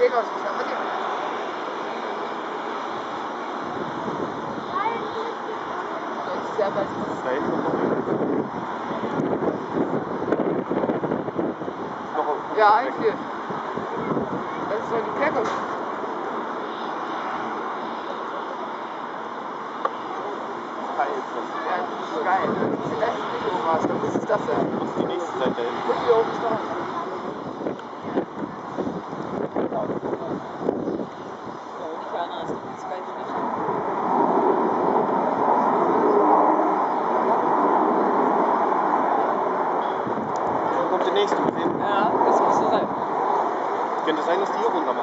Weg ausgeschlagen. Hat die sehr bald. Safe noch Ja, eigentlich. Das ist so die Kerkung. Geil. Das ist geil. Das ist echt nicht Omas. Was ist das denn? Das ist die nächste Seite. Und hier oben ist noch. Mit hin. Ja, das muss so sein. Könnte sein, dass die hier runter